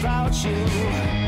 without you.